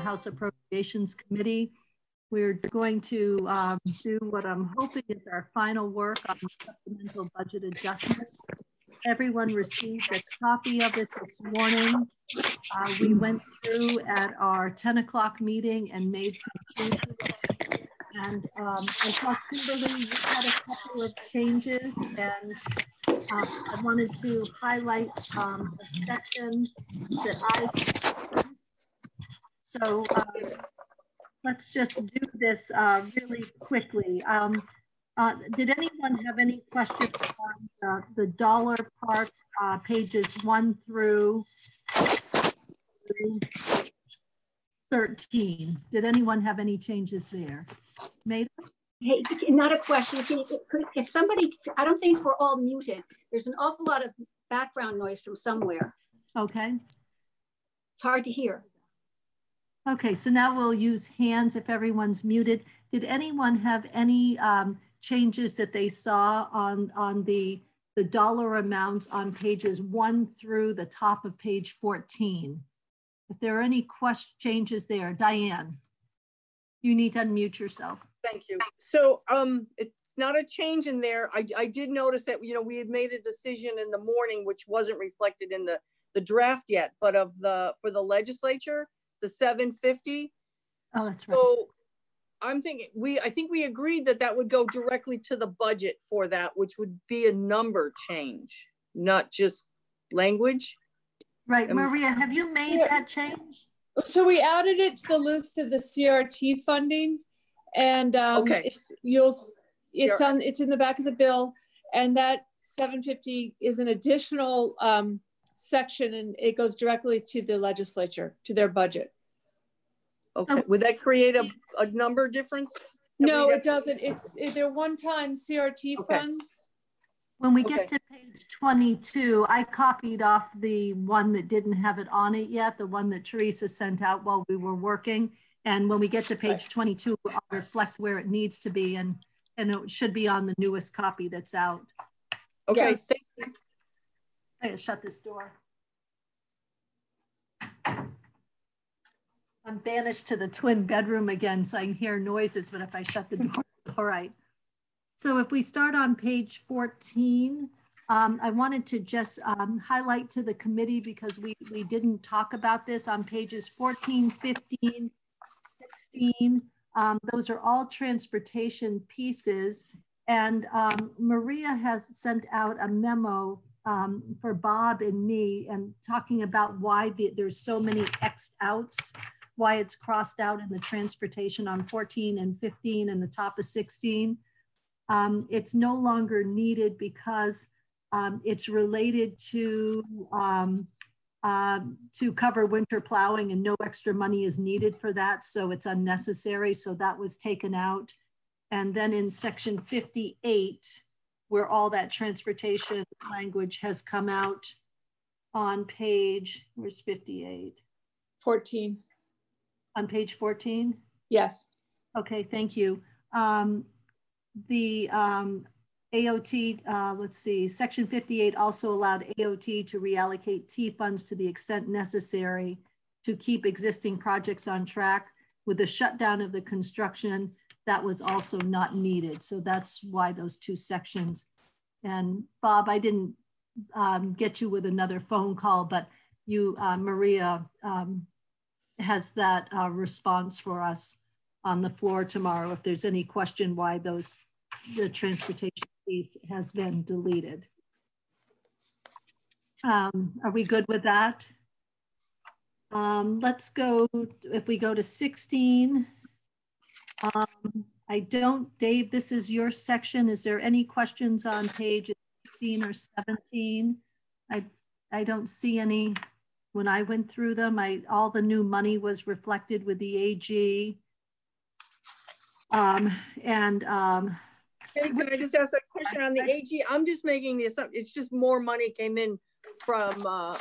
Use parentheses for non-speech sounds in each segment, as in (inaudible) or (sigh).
House Appropriations Committee. We're going to um, do what I'm hoping is our final work on supplemental budget adjustment. Everyone received a copy of it this morning. Uh, we went through at our 10 o'clock meeting and made some changes. And um, I thought Kimberly had a couple of changes and uh, I wanted to highlight um, a section that I, so uh, let's just do this uh, really quickly. Um, uh, did anyone have any questions on the dollar parts, uh, pages one through 13? Did anyone have any changes there? Maida? Hey, not a question. If, if somebody, I don't think we're all muted. There's an awful lot of background noise from somewhere. Okay. It's hard to hear. Okay, so now we'll use hands if everyone's muted. Did anyone have any um, changes that they saw on, on the, the dollar amounts on pages one through the top of page 14? If there are any question changes there, Diane, you need to unmute yourself. Thank you. So um, it's not a change in there. I, I did notice that, you know, we had made a decision in the morning, which wasn't reflected in the, the draft yet, but of the, for the legislature, the 750. Oh, that's right. So I'm thinking, we, I think we agreed that that would go directly to the budget for that, which would be a number change, not just language. Right, Maria, have you made yeah. that change? So we added it to the list of the CRT funding and um, okay. it's you'll it's on it's in the back of the bill, and that 750 is an additional um, section, and it goes directly to the legislature to their budget. Okay, would that create a, a number difference? No, it doesn't. It's it, they're one-time CRT okay. funds. When we get okay. to page 22, I copied off the one that didn't have it on it yet, the one that Teresa sent out while we were working. And when we get to page 22, I'll reflect where it needs to be and, and it should be on the newest copy that's out. Okay, yes. I gotta shut this door. I'm banished to the twin bedroom again so I can hear noises, but if I shut the door, (laughs) all right. So if we start on page 14, um, I wanted to just um, highlight to the committee because we, we didn't talk about this on pages 14, 15, 16. Um, those are all transportation pieces. And um, Maria has sent out a memo um, for Bob and me and talking about why the, there's so many X'd outs, why it's crossed out in the transportation on 14 and 15 and the top of 16. Um, it's no longer needed because um, it's related to um, to cover winter plowing and no extra money is needed for that. So it's unnecessary. So that was taken out. And then in section 58, where all that transportation language has come out on page, where's 58? 14. On page 14? Yes. Okay, thank you. Um, the um, AOT, uh, let's see, section 58 also allowed AOT to reallocate T funds to the extent necessary to keep existing projects on track. With the shutdown of the construction, that was also not needed. So that's why those two sections. And Bob, I didn't um, get you with another phone call, but you, uh, Maria, um, has that uh, response for us on the floor tomorrow if there's any question why those the transportation piece has been deleted. Um, are we good with that? Um, let's go, if we go to 16, um, I don't, Dave, this is your section. Is there any questions on page 16 or 17? I, I don't see any. When I went through them, I, all the new money was reflected with the AG. Um, and um, Hey, can I just ask a question on the AG? I'm just making the assumption, it's just more money came in from uh,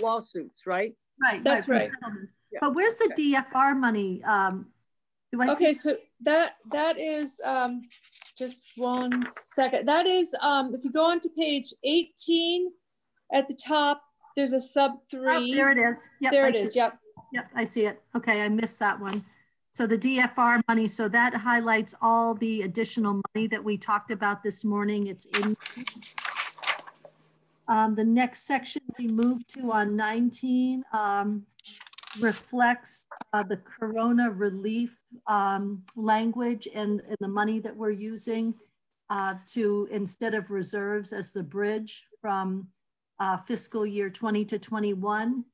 lawsuits, right? Right. That's right. Yeah. But where's the okay. DFR money? Um, okay, so that that is um, just one second. That is um, if you go on to page 18 at the top, there's a sub three. Oh, there it is. Yep, there I it is. Yep. Yep, I see it. Okay, I missed that one. So the DFR money, so that highlights all the additional money that we talked about this morning. It's in. Um, the next section we move to on 19 um, reflects uh, the Corona relief um, language and, and, the money that we're using uh, to, instead of reserves as the bridge from uh, fiscal year 20 to 21.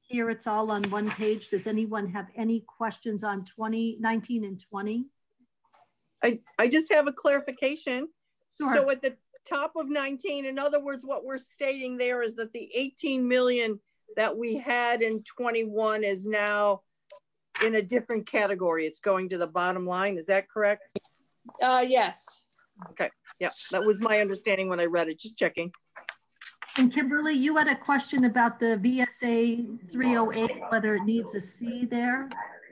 Here it's all on one page. Does anyone have any questions on 20, 19 and 20? I, I just have a clarification. Sure. So at the top of 19, in other words, what we're stating there is that the 18 million that we had in 21 is now in a different category. It's going to the bottom line. Is that correct? Uh, yes. Okay. Yeah, that was my understanding when I read it. Just checking. And Kimberly, you had a question about the VSA 308, whether it needs a C there.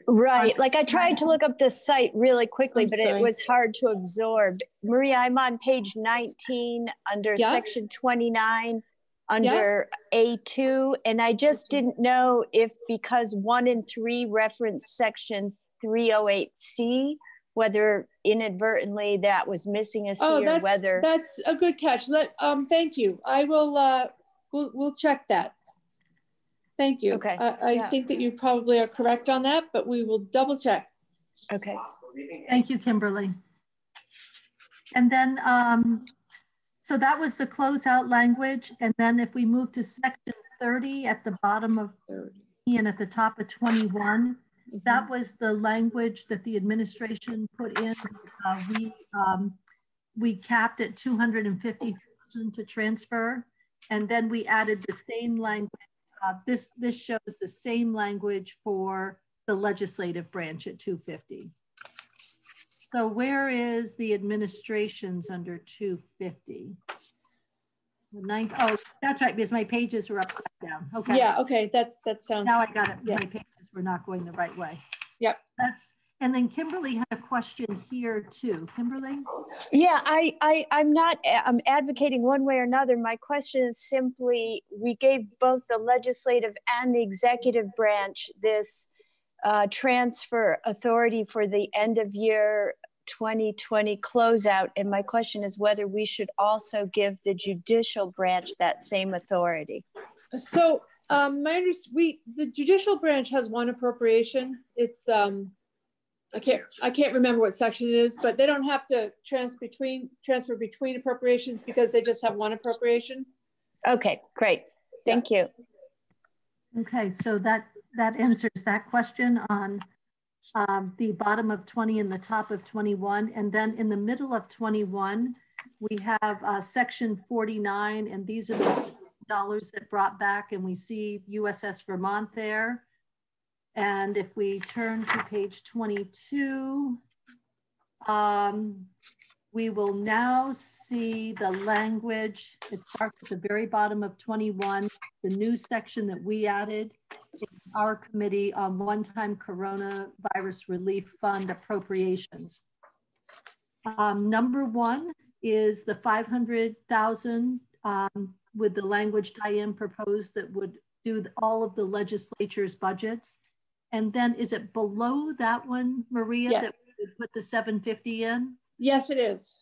Right. Like I tried to look up the site really quickly, I'm but sorry. it was hard to absorb. Maria, I'm on page 19 under Yeah. section 29 under A2. And I just didn't know if because one and three reference section 308C, whether inadvertently that was missing a C Oh, or whether. that's a good catch. Let, um, thank you. I will, uh, we'll, we'll check that. Thank you. Okay, I, I yeah. think that you probably are correct on that, but we will double check. Okay. Thank you, Kimberly. And then, um, so that was the closeout language. And then if we move to section 30 at the bottom of 30 and at the top of 21, that was the language that the administration put in. Uh, we, um, we capped at 250,000 to transfer. And then we added the same language. Uh, this, this shows the same language for the legislative branch at 250. So where is the administration's under 250? The ninth, oh, that's right, because my pages were upside down. Okay. Yeah, okay, that's, that sounds, Now I got it. Yeah. My pages were not going the right way. Yep. That's, and then Kimberly had a question here too. Kimberly? Yeah, I, I, I'm not, I'm advocating one way or another. My question is simply, we gave both the legislative and the executive branch this uh, transfer authority for the end of year 2020 closeout. And my question is whether we should also give the judicial branch that same authority. so, um, my under, we, the judicial branch has one appropriation. It's, um, I can't, I can't remember what section it is, but they don't have to transfer between, transfer between appropriations because they just have one appropriation. Okay, great. Thank you. Okay, so that, that answers that question on um, the bottom of 20 and the top of 21. And then in the middle of 21, we have uh, section 49, and these are the dollars that brought back, and we see USS Vermont there. And if we turn to page 22, um, we will now see the language. It starts at the very bottom of 21, the new section that we added in our committee on one-time coronavirus relief fund appropriations. Um, number one is the 500,000 um, with the language Diane proposed that would do all of the legislature's budgets. And then is it below that one, Maria, that we would put the 750 in? Yes, it is.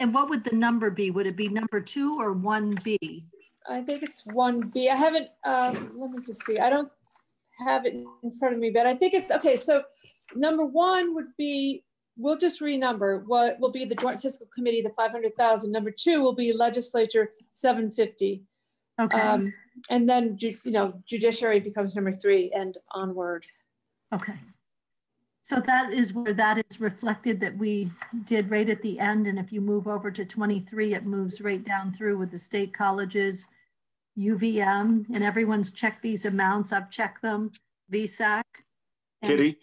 And what would the number be? Would it be number two or one B? I think it's one B. I haven't, um, let me just see. I don't have it in front of me, but I think it's, okay, so number one would be, we'll just renumber. What will be the joint fiscal committee, the five hundred thousand. Number two will be legislature, seven fifty. Okay, Um, and then, you know, judiciary becomes number three and onward. okay. So that is where that is reflected that we did right at the end. And if you move over to 23, it moves right down through with the state colleges, UVM, and everyone's checked these amounts. I've checked them, VSAC. Kitty,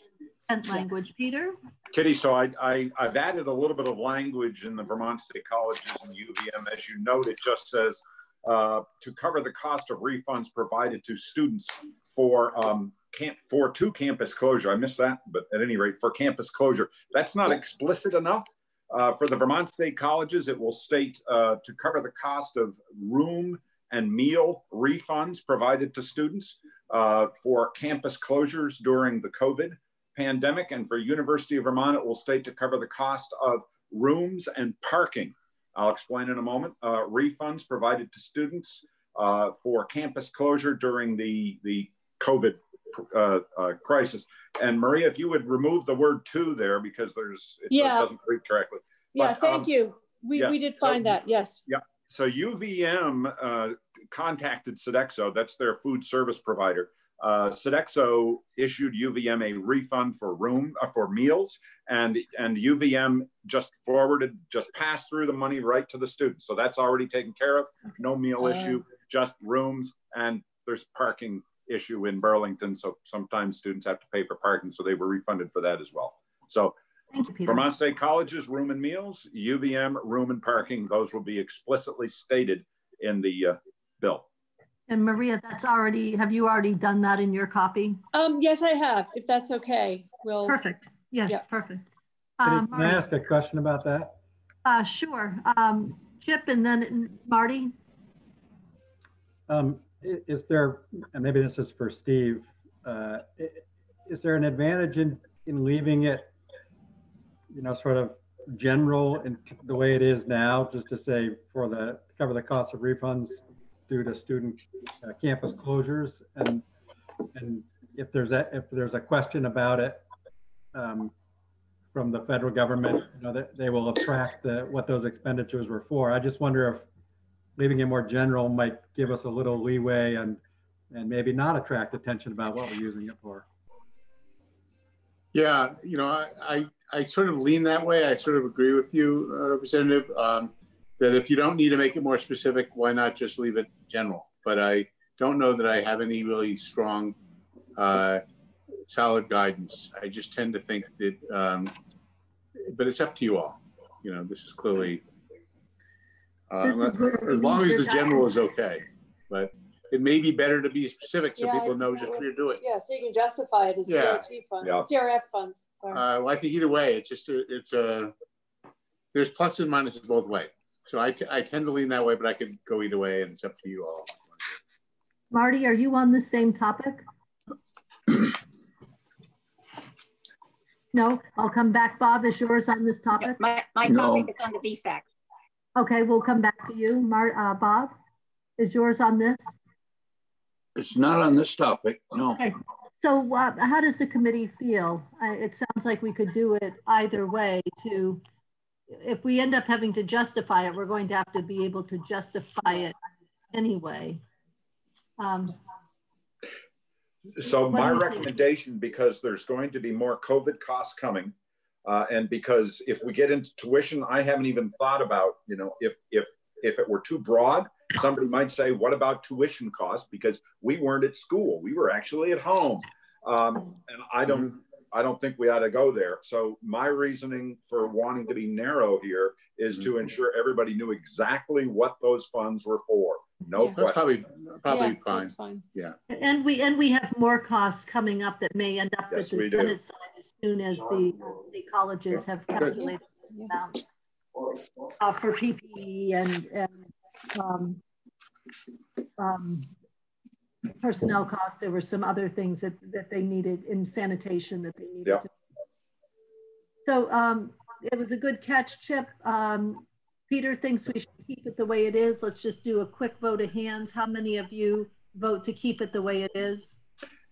consent Language, Peter? Kitty, so I, I, I've added a little bit of language in the Vermont State Colleges and UVM. As you note, it just says, uh, to cover the cost of refunds provided to students for, um, camp, for to campus closure. I missed that, but at any rate, for campus closure. That's not explicit enough. Uh, for the Vermont State Colleges, it will state, uh, to cover the cost of room and meal refunds provided to students. uh, for campus closures during the COVID pandemic. And for University of Vermont, it will state to cover the cost of rooms and parking. I'll explain in a moment. Uh, refunds provided to students uh, for campus closure during the, the COVID uh, uh, crisis. And Maria, if you would remove the word to there because there's, it Yeah. doesn't read correctly. Yeah, thank um, you. We, yes, we did so- find that, yes. Yeah. So UVM uh, contacted Sodexo, that's their food service provider. Uh, Sodexo issued UVM a refund for room uh, for meals, and and UVM just forwarded, just passed through the money right to the students. So that's already taken care of. No meal Uh. issue, just rooms, and there's parking issue in Burlington. So sometimes students have to pay for parking, so they were refunded for that as well. So Thank you, Peter. Vermont State Colleges, room and meals, UVM, room and parking, those will be explicitly stated in the uh, bill. And Maria, that's already, have you already done that in your copy? Um, yes, I have, if that's okay. We'll, Perfect. Yeah. Yes, perfect. Can Um, I- can I ask a question about that? uh, sure. Um, Chip and then Marty. Um, i- Is there, and maybe this is for Steve, uh, is there an advantage in, in leaving it, you know, sort of general in the way it is now, just to say for the, cover the cost of refunds due to student uh, campus closures? And, and if there's a, if there's a question about it um, from the federal government, you know, that they will attract the, what those expenditures were for. I just wonder if leaving it more general might give us a little leeway and, and maybe not attract attention about what we're using it for. Yeah, you know, I, I, I sort of lean that way. I sort of agree with you, uh, Representative, um, that if you don't need to make it more specific, why not just leave it general? But I don't know that I have any really strong, uh, solid guidance. I just tend to think that, um, but it's up to you all. You know, this is clearly, uh, This is where as long as the general is okay, but it may be better to be specific so Yeah, I- people know just what you're doing. yeah, so you can justify it as Yeah. CRT funds, Yeah. CRF funds, sorry. Uh, well, I think either way, it's just, a- it's a, there's plus and minuses both ways. So I, t- I tend to lean that way, but I could go either way and it's up to you all. Marty, are you on the same topic? (clears throat) No, I'll come back. Bob, is yours on this topic? My, my No. topic is on the VSAC. Okay, we'll come back to you. Mar, uh, Bob, is yours on this? It's not on this topic, no. Okay, so uh, how does the committee feel? Uh, It sounds like we could do it either way to, if we end up having to justify it, we're going to have to be able to justify it anyway. Um, So my do you think? recommendation, because there's going to be more COVID costs coming, uh, and because if we get into tuition, I haven't even thought about, you know, if, if, if it were too broad, somebody might say, what about tuition costs? Because we weren't at school, we were actually at home. Um, and I don't, I don't think we ought to go there. So my reasoning for wanting to be narrow here is to ensure everybody knew exactly what those funds were for. No Yeah. That's probably, probably Yeah, fine. That's fine. And we, and we have more costs coming up that may end up at Yes, the we do. Senate side as soon as the, the colleges have calculated Yeah. amounts uh, for PPE and, and um, um, personnel costs. There were some other things that, that they needed in sanitation that they Yeah. needed. to- So um, it was a good catch, Chip. Um, Peter thinks we should keep it the way it is. Let's just do a quick vote of hands. How many of you vote to keep it the way it is?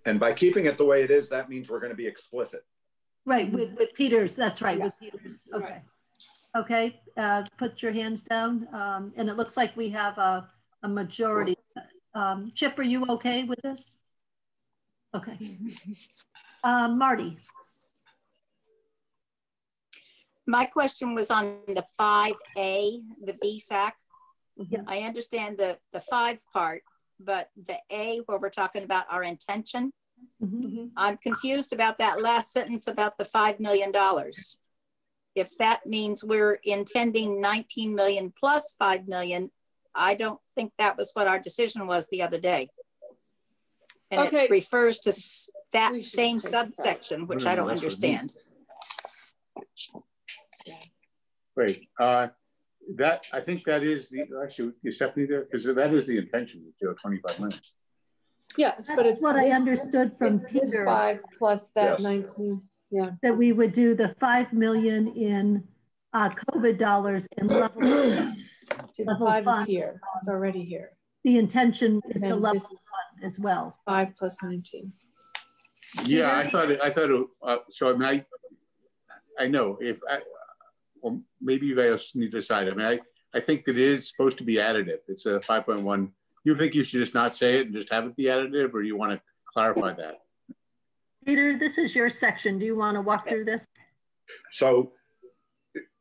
And by keeping it the way it is, that means we're going to be explicit. Right, with, with Peters, that's right, with Peters, Right. okay. Okay, uh, put your hands down, um, and it looks like we have a, a majority. Um, Chip, are you okay with this? Okay. Um, (laughs) Marty, My question was on the five A, the VSAC. Yes. I understand the, the five part, but the A where we're talking about our intention, Mhm. I'm confused about that last sentence about the $5 million. If that means we're intending 19 million plus 5 million, I don't think that was what our decision was the other day. And Okay. it refers to that same subsection, which I don't that's what we- uh, that, I think that is the, actually, is Stephanie there? Because that is the intention, you know, 25 minutes. Yes, but That's it's. what I understood from it's this Peter. Five plus that Yes. nineteen, yeah. that we would do the 5 million in uh, COVID dollars and level. See, the Level five is here, it's already here, The intention is to And level this is- fund as well. five plus nineteen. Yeah, I thought, it- I thought, it, uh, so I mean, I, I know if I, well, maybe you guys need to decide. I mean, I, I think that it is supposed to be additive. It's a five point one. You think you should just not say it and just have it be additive, or you want to clarify that? Peter, this is your section. Do you want to walk through this? So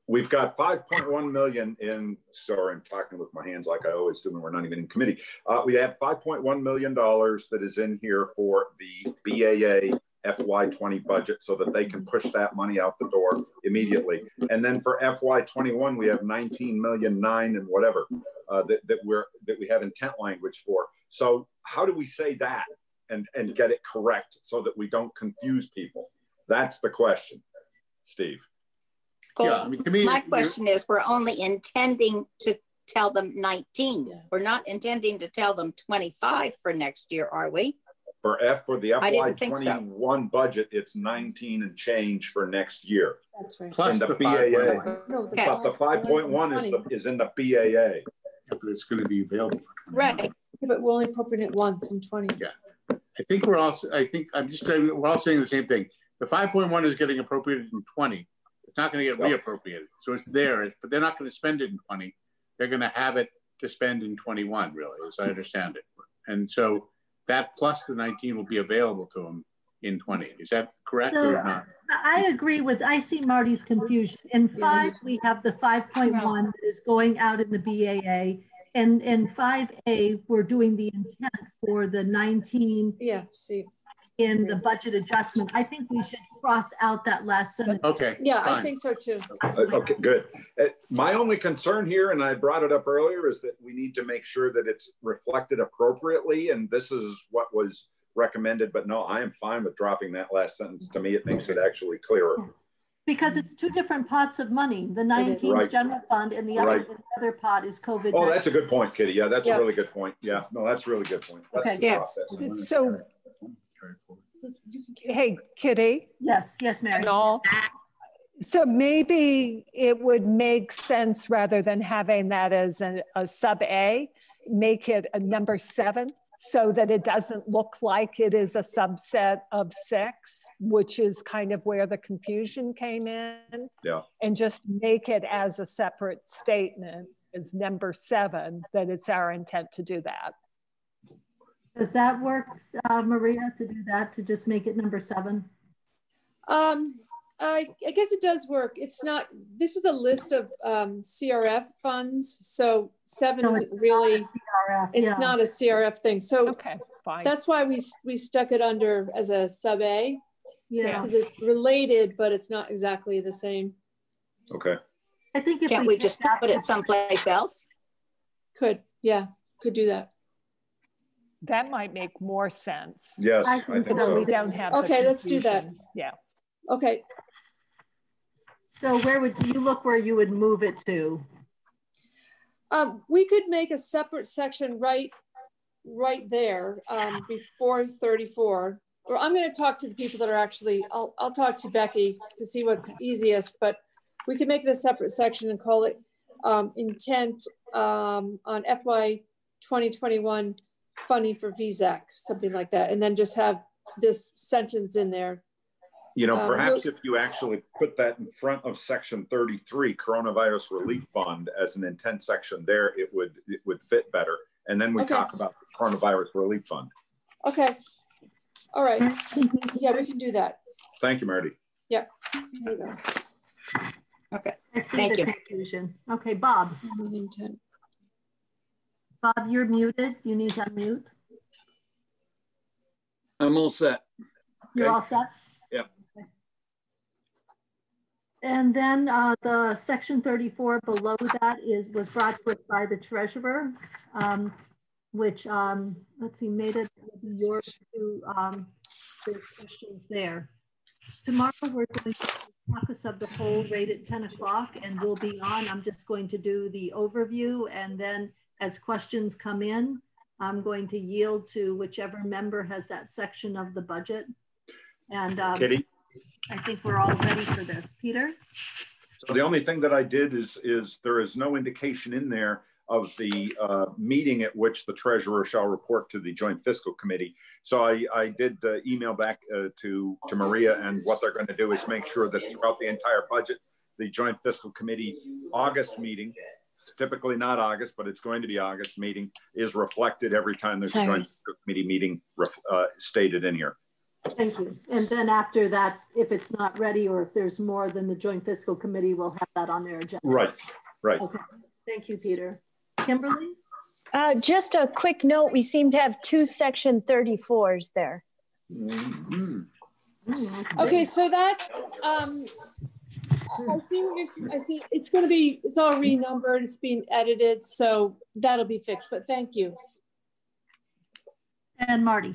we've got 5.1 million in, sorry, I'm talking with my hands like I always do when we're not even in committee. Uh, we have 5.1 million dollars that is in here for the BAA FY20 budget so that they can push that money out the door immediately. And then for FY21, we have 19 million nine and whatever uh, that, that we're that we have intent language for. So how do we say that and and get it correct so that we don't confuse people? That's the question, Steve. Yeah, I mean, me, My question is, we're only intending to tell them 19. We're not intending to tell them 25 for next year, are we? For F, for the FY didn't think so. twenty-one budget, it's nineteen and change for next year. That's right. plus the the BAA. 5.1, No, Okay. But the five point one is, the- is in the BAA. but it's going to be available. for Right. Yeah, But we're only appropriating it once in twenty. Yeah, I think we're also, I think, I'm just, saying we're all saying the same thing. The five point one is getting appropriated in twenty. It's not gonna get Yeah. reappropriated. So it's there, but they're not gonna spend it in twenty. They're gonna have it to spend in twenty-one, really, as I understand it. And so that plus the nineteen will be available to them in twenty. Is that correct So- or not? I I agree with, I see Marty's confusion. In five, we have the 5.1 that is going out in the BAA. And in 5A, we're doing the intent for the 19 Yeah, see, in the budget adjustment. I think we should cross out that last sentence. Okay. yeah, I think so too. Okay, good. Uh, My only concern here, and I brought it up earlier, is that we need to make sure that it's reflected appropriately. And this is what was recommended, but no, I am fine with dropping that last sentence. To me, it makes it actually clearer. Because it's two different pots of money. The 19 is Right. general fund and the other, Right. the other pot is COVID. Oh, that's a good point, Kitty. Yeah, that's a really good point. Yeah, no, that's a really good point. Let's Okay. yeah. that. So, hey, Kitty Yes, yes, Mary. and all. So maybe it would make sense rather than having that as a, a sub A, make it a number seven so that it doesn't look like it is a subset of six, which is kind of where the confusion came in. Yeah. And just make it as a separate statement as number seven, that it's our intent to do that. Does that work, uh, Maria, to do that, to just make it number seven? Um, I, I guess it does work. It's not, this is a list of um, CRF funds. So seven No, isn't really, CRF, it's yeah. not a CRF thing. So Okay, fine. that's why we, we stuck it under as a sub A. Yeah, Because it's related, but it's not exactly the same. Okay. I think if Can't we we just that, put it someplace else? Could, yeah, could do that. That might make more sense. Yeah, I I think think so. So we so. don't have. Okay, let's do that. Yeah. Okay, So where would you look where you would move it to? um, we could make a separate section right, right there, um, before thirty-four. Or I'm gonna talk to the people that are actually, I'll, I'll talk to Becky to see what's easiest, but we could make it a separate section and call it, um, intent, um, on FY twenty twenty-one funding for VSAC, something like that, and then just have this sentence in there. You know, Uh, perhaps if you actually put that in front of section 33, coronavirus relief fund as an intent section there, it would, it would fit better. And then we Okay. talk about the coronavirus relief fund. Okay, all right, yeah, we can do that. Thank you, Marty. There we go. Okay. I see Thank the you. confusion. Okay, Bob. Intent. Bob, you're muted. You need to unmute. I'm all set. You're Okay. all set? Yep. Okay. And then uh, the section 34 below that is, was brought to us by the treasurer, um, which, um, let's see, made it yours to, um, there's questions there. Tomorrow, we're going to caucus of the whole rate at 10 o'clock and we'll be on. I'm just going to do the overview and then as questions come in, I'm going to yield to whichever member has that section of the budget. And um, Kitty? I think we're all ready for this. Peter? So the only thing that I did is, is there is no indication in there of the uh, meeting at which the treasurer shall report to the joint fiscal committee. So I, I did uh, email back uh, to, to Maria and what they're going to do is make sure that throughout the entire budget, the joint fiscal committee August meeting, typically not August, but it's going to be August meeting, is reflected every time there's a joint fiscal committee meeting uh, stated in here. Thank you. And then after that, if it's not ready or if there's more, then the joint fiscal committee will have that on their agenda. Right, right. Okay. Thank you, Peter. Kimberly? Uh, just a quick note, we seem to have two section 34s there. Mhm. Mm, Okay, so that's, um, I see, what you're- I see, it's gonna be, it's all renumbered, it's being edited, so that'll be fixed, but thank you. And Marty?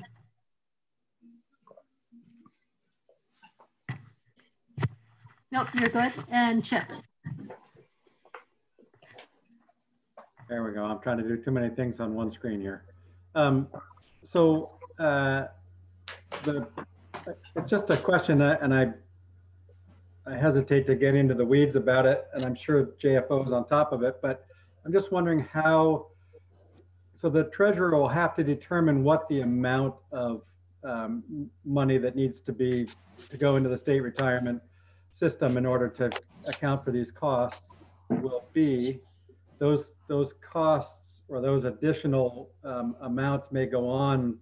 Nope, you're good. And Chip? There we go. I'm trying to do too many things on one screen here. Um, so uh, the it's just a question, uh, and I I hesitate to get into the weeds about it, and I'm sure JFO is on top of it, but I'm just wondering how. So the treasurer will have to determine what the amount of um, money that needs to be to go into the state retirement system in order to account for these costs will be those those costs or those additional um, amounts may go on,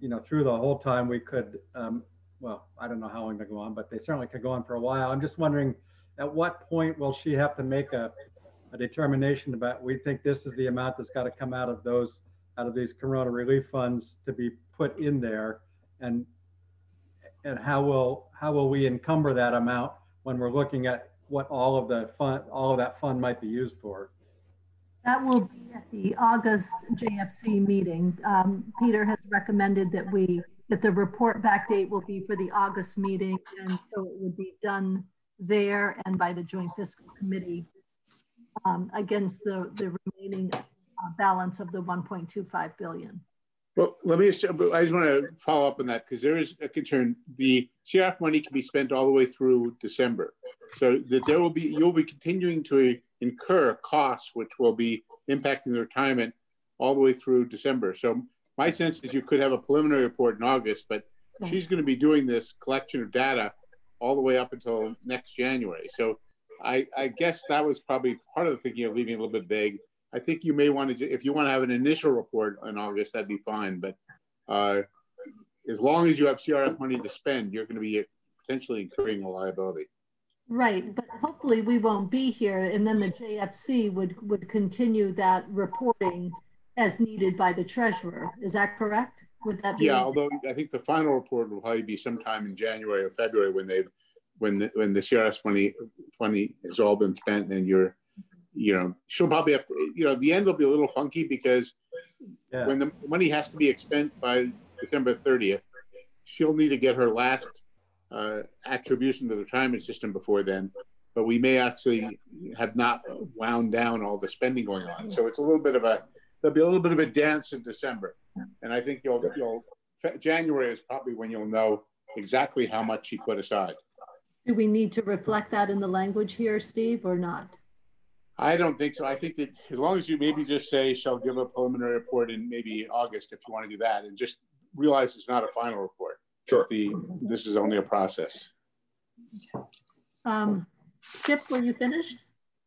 you know, through the whole time we could, um, well, I don't know how long they go on, but they certainly could go on for a while. I'm just wondering, at what point will she have to make a, a determination about, we think this is the amount that's got to come out of those, out of these Corona relief funds to be put in there, and and how will how will we encumber that amount when we're looking at what all of the fund, all of that fund might be used for? That will be at the August JFC meeting. Um, Peter has recommended that we, that the report back date will be for the August meeting. And so it would be done there and by the joint fiscal committee um, against the, the remaining uh, balance of the 1.25 billion. Well, let me just, I just want to follow up on that because there is a concern. The CRF money can be spent all the way through December. So that there will be, you'll be continuing to incur costs which will be impacting the retirement all the way through December. So my sense is you could have a preliminary report in August, but she's going to be doing this collection of data all the way up until next January. So I, I guess that was probably part of the thinking of leaving a little bit vague. I think you may want to, if you want to have an initial report in August, that'd be fine. But uh, as long as you have CRF money to spend, you're going to be potentially incurring a liability. Right, but hopefully we won't be here and then the JFC would, would continue that reporting as needed by the treasurer. Is that correct? Would that be? Yeah, although I think the final report will probably be sometime in January or February when they've, when the, when the CRS money, money has all been spent and you're, you know, she'll probably have to, you know, the end will be a little funky because Yeah. when the money has to be expended by December 30th, she'll need to get her last uh, attribution to the retirement system before then. But we may actually have not wound down all the spending going on. So it's a little bit of a, there'll be a little bit of a dance in December. And I think you'll, you'll, January is probably when you'll know exactly how much she put aside. Do we need to reflect that in the language here, Steve, or not? I don't think so. I think that as long as you maybe just say, shall give a preliminary report in maybe August, if you want to do that, and just realize it's not a final report. Sure. The, this is only a process. Um, Chip, were you finished?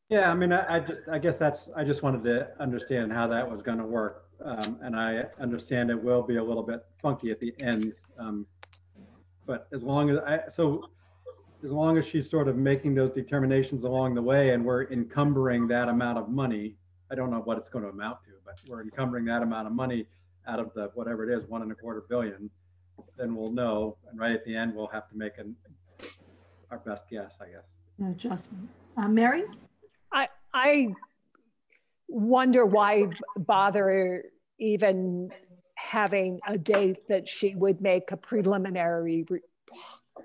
Yeah, I mean, I, I just, I guess that's, I just wanted to understand how that was going to work. Um, and I understand it will be a little bit funky at the end. Um, but as long as I, so as long as she's sort of making those determinations along the way and we're encumbering that amount of money, I don't know what it's going to amount to, but we're encumbering that amount of money out of the, whatever it is, one and a quarter billion, then we'll know. And right at the end, we'll have to make an, our best guess, I guess. Adjustment. Uh, Mary? I, I wonder why bother even having a date that she would make a preliminary re-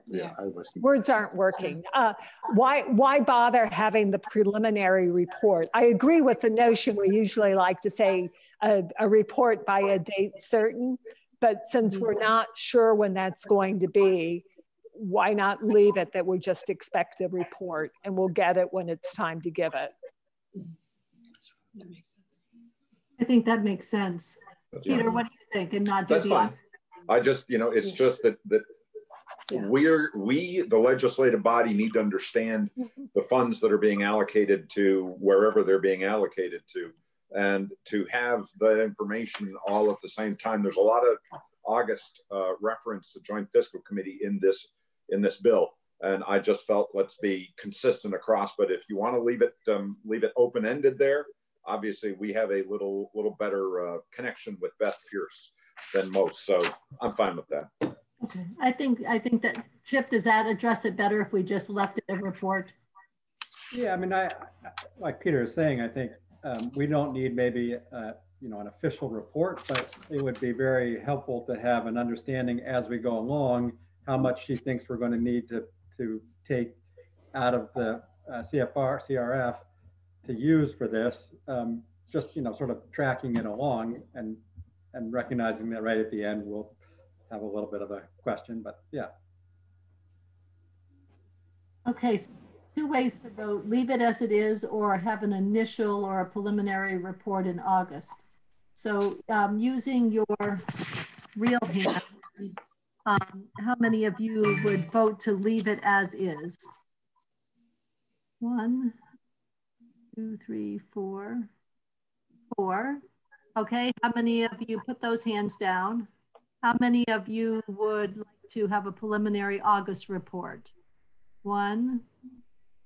Yeah, I was. Words aren't working. Uh, why, why bother having the preliminary report? I agree with the notion we usually like to say a, a report by a date certain, but since we're not sure when that's going to be, why not leave it that we just expect a report and we'll get it when it's time to give it? That makes sense. I think that makes sense. Peter, what do you think? And not do That's fine. I just, you know, it's just that, that Yeah. we're, we, the legislative body need to understand (laughs) the funds that are being allocated to wherever they're being allocated to. And to have the information all at the same time, there's a lot of August uh, reference to joint fiscal committee in this, in this bill. And I just felt, let's be consistent across, but if you want to leave it, um, leave it open-ended there, obviously we have a little, little better uh, connection with Beth Pearce than most. So I'm fine with that. okay. I think, I think that, Chip, does that address it better if we just left it a report? Yeah, I mean, I, I- like Peter is saying, I think um, we don't need maybe, uh, you know, an official report, but it would be very helpful to have an understanding as we go along, how much she thinks we're going to need to, to take out of the uh, CFR, CRF to use for this. Um, Just, you know, sort of tracking it along and, and recognizing that right at the end, we'll have a little bit of a question, but yeah. Okay, so two ways to vote, leave it as it is or have an initial or a preliminary report in August. So um, using your real hand, um, how many of you would vote to leave it as is? One, two, three, four, four. Okay, how many of you put those hands down? How many of you would like to have a preliminary August report? One,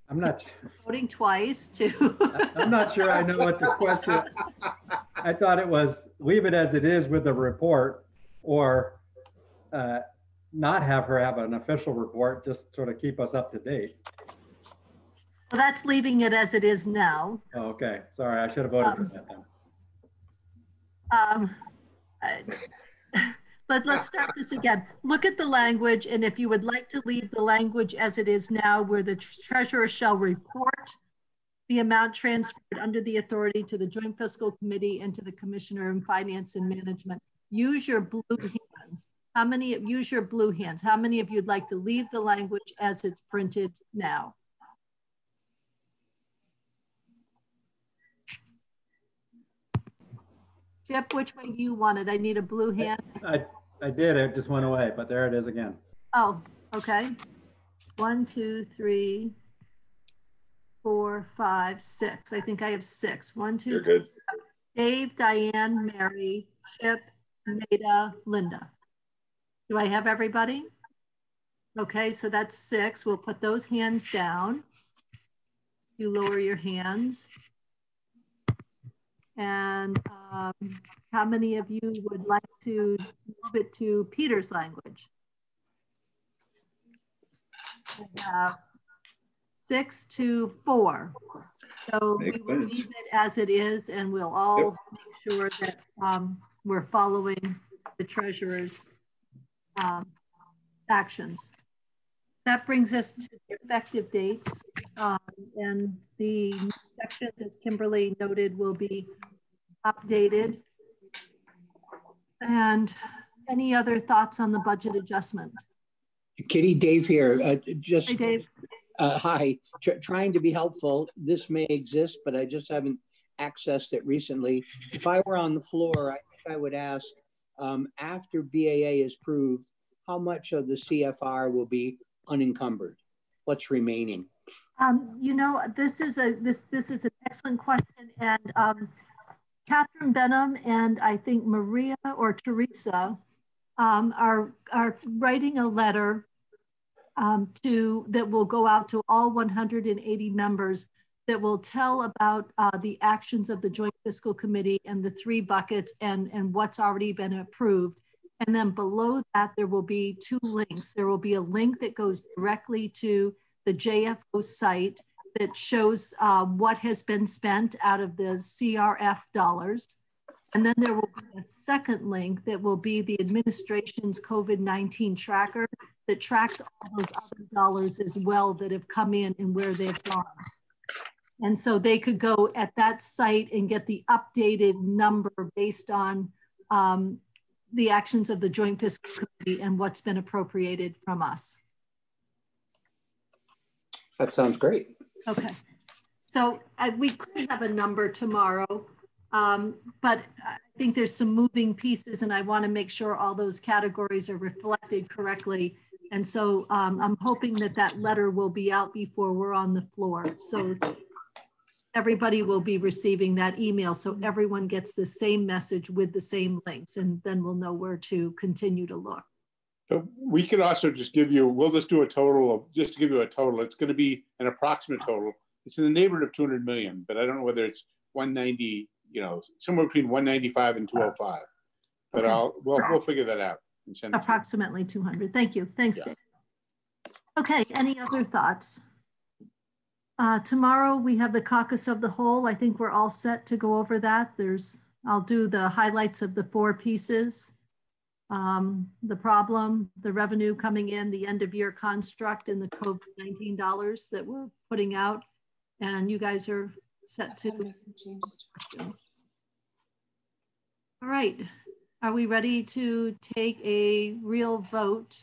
I'm not, voting twice, two. (laughs) I'm not sure I know what the question, I thought it was leave it as it is with the report or uh, not have her have an official report, just sort of keep us up to date. Well, that's leaving it as it is now. Oh, Okay, sorry, I should have voted for that then. Um, (laughs) I- But let's start this again. Look at the language, and if you would like to leave the language as it is now, where the treasurer shall report the amount transferred under the authority to the joint fiscal committee and to the commissioner in finance and management, use your blue hands. How many, of use your blue hands. How many of you'd like to leave the language as it's printed now? Chip, which way do you want it? I need a blue hand. I, I did, it just went away, but there it is again. Oh, okay. One, two, three, four, five, six. I think I have six. One, two, You're good. Dave, Diane, Mary, Chip, Maida, Linda. Do I have everybody? Okay, so that's six. We'll put those hands down. You lower your hands. And um, how many of you would like to move it to Peter's language? Have Six to four. So we will sense. leave it as it is and we'll all make sure that um, we're following the treasurer's um, actions. That brings us to the effective dates. um, And the sections, as Kimberly noted, will be updated. And any other thoughts on the budget adjustment? Kitty, Dave here. Uh, just Hey, Dave. Uh, hi, Tr- trying to be helpful. This may exist, but I just haven't accessed it recently. If I were on the floor, I think I would ask, um, after BAA is proved, how much of the CFR will be unencumbered? What's remaining? Um, you know, this is a this this is an excellent question, and um, Catherine Benham and I think Maria or Teresa um, are are writing a letter um, to that will go out to all 180 members that will tell about uh, the actions of the Joint Fiscal Committee and the three buckets and and what's already been approved. And then below that, there will be two links. There will be a link that goes directly to the JFO site that shows uh, what has been spent out of the CRF dollars. And then there will be a second link that will be the administration's COVID-19 tracker that that tracks all those other dollars as well that have come in and where they've gone. And so they could go at that site and get the updated number based on um, the actions of the joint fiscal committee and what's been appropriated from us. That sounds great. Okay. So uh, we could have a number tomorrow, um, but I think there's some moving pieces and I want to make sure all those categories are reflected correctly. And so um, I'm hoping that that letter will be out before we're on the floor. So everybody will be receiving that email. So mm-hmm. everyone gets the same message with the same links and then we'll know where to continue to look. So we could also just give you, we'll just do a total of, just to give you a total, it's going to be an approximate total. It's in the neighborhood of 200 million, but I don't know whether it's 190, you know, somewhere between 195 and 205. But Okay. I'll, we'll, we'll figure that out. and send it to you. Approximately 200. Thank you. Thanks, Yeah. Dave. Okay, any other thoughts? Uh, tomorrow we have the caucus of the whole. I think we're all set to go over that. There's, I'll do the highlights of the four pieces. Um, the problem, the revenue coming in, the end of year construct and the COVID-19 dollars that we're putting out. And you guys are set to. All right, are we ready to take a real vote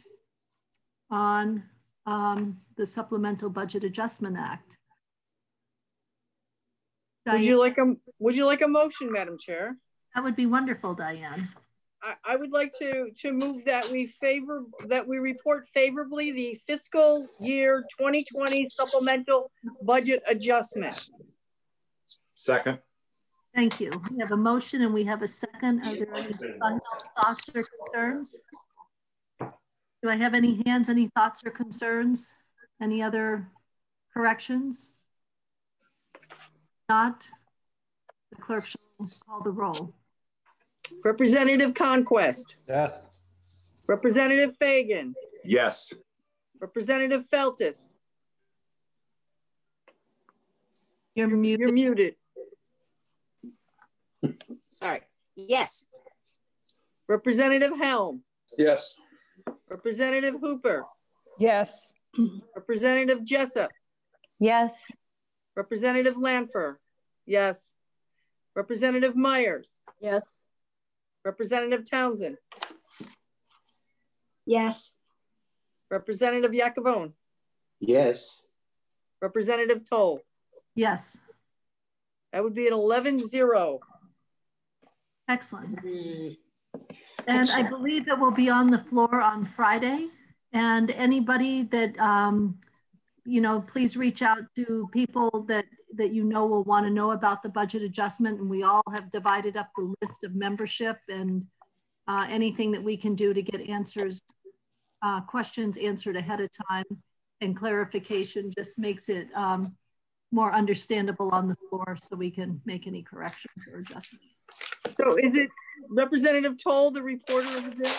on um, the Supplemental Budget Adjustment Act? Would you like a, would you like a motion, Madam Chair? That would be wonderful, Diane. I, I would like to, to move that we favor, that we report favorably the fiscal year 2020 supplemental budget adjustment. Second. Thank you. We have a motion and we have a second. Are there any final thoughts or concerns? Do I have any hands, any thoughts or concerns? Any other corrections? Not? The clerk shall call the roll. Representative Conquest, Yes. Representative Fagan, Yes. Representative Feltus, You're muted. you're muted. Sorry. Yes. Representative Helm, Yes. Representative Hooper, Yes. Representative Jessup, Yes. Representative Lanpher, yes. Representative Myers, Yes. Representative Townsend, Yes. Representative Yacovone, Yes. Representative Toll. Yes, That would be an 11-0. excellent. And I believe it will be on the floor on Friday. And anybody that, um, you know, please reach out to people that, that you know will want to know about the budget adjustment. And we all have divided up the list of membership and uh, anything that we can do to get answers, uh, questions answered ahead of time and clarification just makes it um, more understandable on the floor so we can make any corrections or adjustments. So is it Representative Toll, the reporter of the day?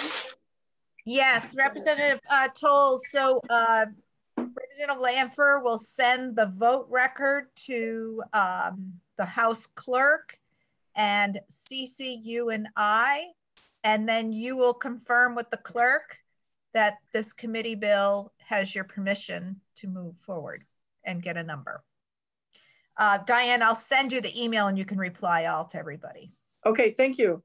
Yes, Representative uh, Toll. So uh, Representative Lanpher will send the vote record to um, the House Clerk and CC you and I, and then you will confirm with the clerk that this committee bill has your permission to move forward and get a number. Uh, Diane, I'll send you the email and you can reply all to everybody. Okay, thank you.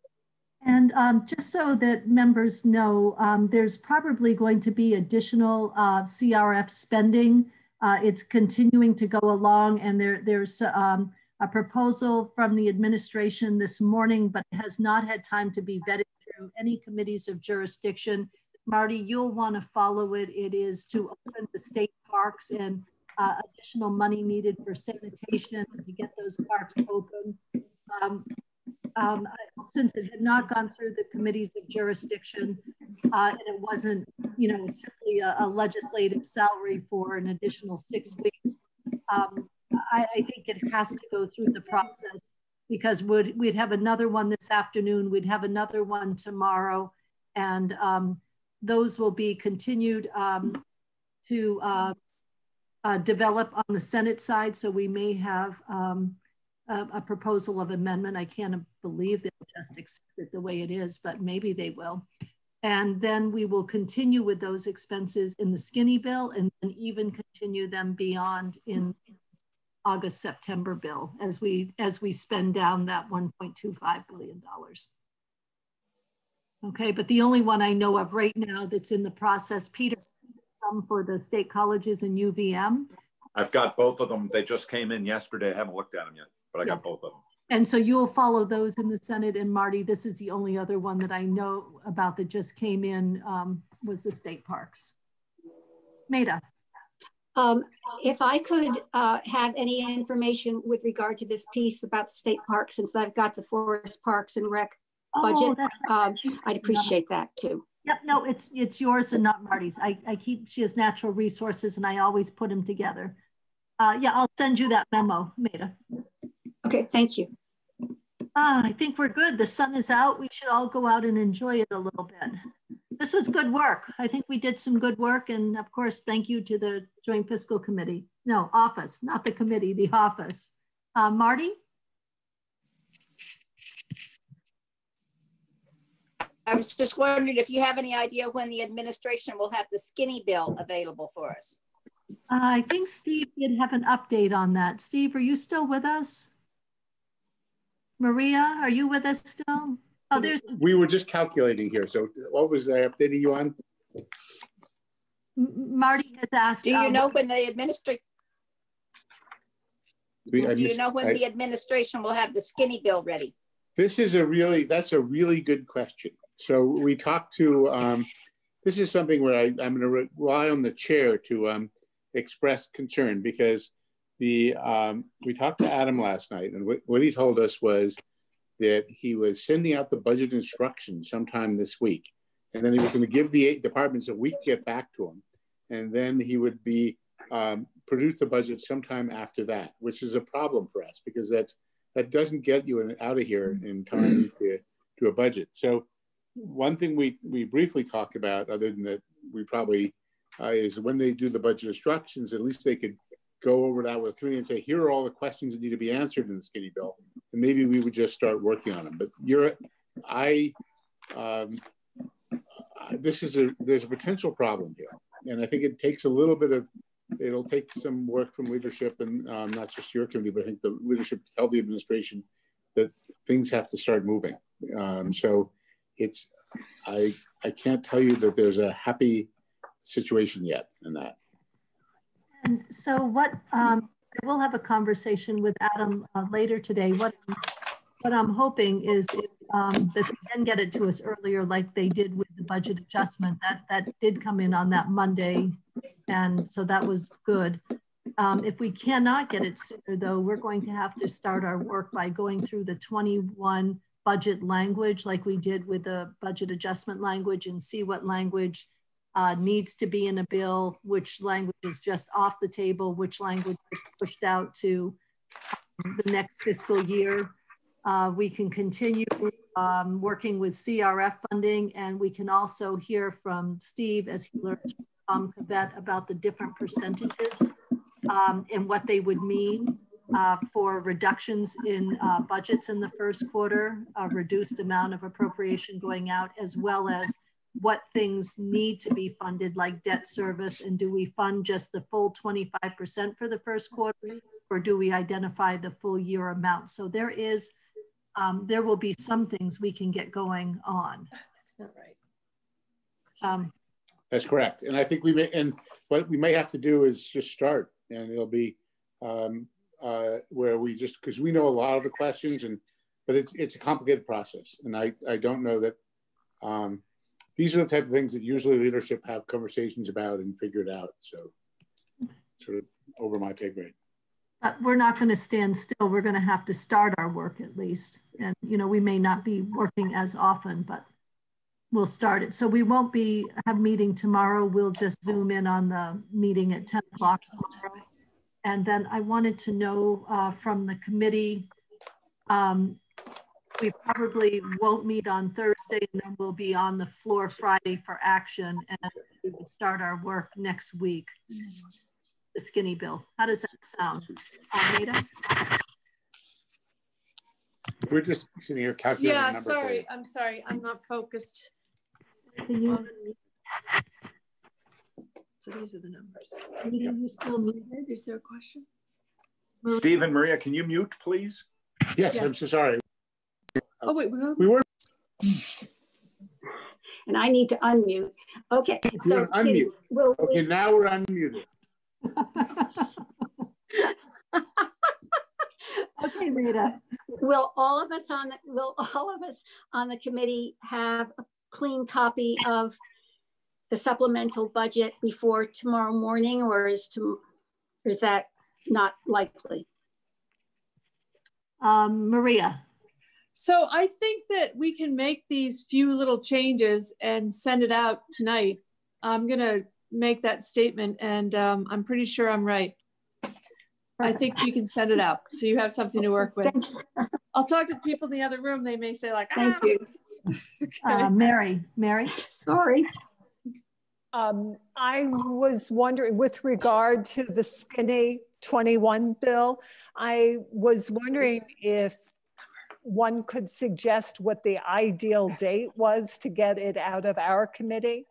And um, just so that members know, um, there's probably going to be additional uh, CRF spending. Uh, it's continuing to go along and there, there's um, a proposal from the administration this morning, but it has not had time to be vetted through any committees of jurisdiction. Marty, you'll want to follow it. It is to open the state parks and uh, additional money needed for sanitation to get those parks open. Um, um, since it had not gone through the committees of jurisdiction uh, and it wasn't, you know, simply a, a, legislative salary for an additional six weeks, um, I, I, think it has to go through the process because we'd, we'd have another one this afternoon, we'd have another one tomorrow, and um, those will be continued um, to uh, uh, develop on the Senate side. So we may have um, a, proposal of amendment. I can't believe they'll just accept it the way it is, but maybe they will. And then we will continue with those expenses in the skinny bill and, and even continue them beyond in August, September bill as we as we spend down that 1.25 billion dollars. Okay, but the only one I know of right now that's in the process, Peter, for the state colleges and UVM. I've got both of them. They just came in yesterday. I haven't looked at them yet, but I got both of them. And so you'll follow those in the Senate. And Marty, this is the only other one that I know about that just came in um, was the state parks. Maida. Um, if I could uh, have any information with regard to this piece about the state parks, since I've got the forest parks and rec budget, oh, um, I'd appreciate that too. Yep, no, it's it's yours and not Marty's. I, I keep, she has natural resources and I always put them together. Uh, yeah, I'll send you that memo, Maida. Okay, thank you. Ah, I think we're good. The sun is out. We should all go out and enjoy it a little bit. This was good work. I think we did some good work. And of course, thank you to the Joint Fiscal Committee. No, office, not the committee, the office. Uh, Marty? I was just wondering if you have any idea when the administration will have the skinny bill available for us. Uh, I think Steve did have an update on that. Steve, are you still with us? Maria, are you with us still? Oh, there's. We were just calculating here. So what was I updating you on? Marty has asked. Do you um, know when the administration? Do you know when I, the administration will have the skinny bill ready? This is a really, that's a really good question. So we talked to, um, this is something where I, I'm going to rely on the chair to um, express concern because the um, we talked to Adam last night, and what, what he told us was that he was sending out the budget instructions sometime this week, and then he was going to give the eight departments a week to get back to him, and then he would be um, produce the budget sometime after that, which is a problem for us because that's that doesn't get you in, out of here in time to, to a budget. So one thing we we briefly talked about, other than that, we probably uh, is when they do the budget instructions, at least they could go over that with me and say, here are all the questions that need to be answered in the skinny bill. And maybe we would just start working on them. But you're, I, um, this is a, there's a potential problem here. And I think it takes a little bit of, it'll take some work from leadership and um, not just your committee, but I think the leadership tell the administration that things have to start moving. Um, so it's, I, I can't tell you that there's a happy situation yet in that. And so what, um, we'll have a conversation with Adam uh, later today. What, what I'm hoping is if um, they can get it to us earlier like they did with the budget adjustment, that, that did come in on that Monday. And so that was good. Um, if we cannot get it sooner though, we're going to have to start our work by going through the 21 budget language like we did with the budget adjustment language and see what language uh, needs to be in a bill, which language is just off the table, which language is pushed out to um, the next fiscal year. Uh, we can continue um, working with CRF funding, and we can also hear from Steve as he learns from Kavet about the different percentages um, and what they would mean uh, for reductions in uh, budgets in the first quarter, a reduced amount of appropriation going out, as well as what things need to be funded like debt service and do we fund just the full 25% for the first quarter or do we identify the full year amount? So there is um, there will be some things we can get going on. That's not right. Um, that's correct. And i think we may and what we may have to do is just start and it'll be um, uh, where we just because we know a lot of the questions and but it's it's a complicated process and i i don't know that um, these are the type of things that usually leadership have conversations about and figure it out. So sort of over my pay grade. Uh, we're not going to stand still. We're going to have to start our work at least. And, you know, we may not be working as often, but we'll start it. So we won't be have meeting tomorrow. We'll just zoom in on the meeting at 10 o'clock tomorrow. And then I wanted to know uh, from the committee, um, we probably won't meet on Thursday and then we'll be on the floor Friday for action and we would start our work next week. The skinny bill. How does that sound? Almeida? We're just sitting here calculating. Yeah, sorry. I'm sorry. I'm not focused. Can you, So these are the numbers. Rita, you still muted? Is there a question? Steve and Maria, can you mute, please? Yes, I'm so sorry. Oh, wait, we were. We were (sighs) And I need to unmute. Okay, so You're Kitty, unmute. will Okay, we, now we're unmuted. (laughs) Okay, Rita. will all of us on, the will all of us on the committee have a clean copy of the supplemental budget before tomorrow morning or is to, is that not likely? Um, Maria. So I think that we can make these few little changes and send it out tonight. I'm gonna make that statement and um, I'm pretty sure I'm right. I think you can send it out so you have something to work with. Thanks. I'll talk to people in the other room. They may say like, Thank "Ah." you. (laughs) Uh, Mary, Mary. Sorry. Um, I was wondering with regard to the skinny 21 bill, I was wondering if one could suggest what the ideal date was to get it out of our committee.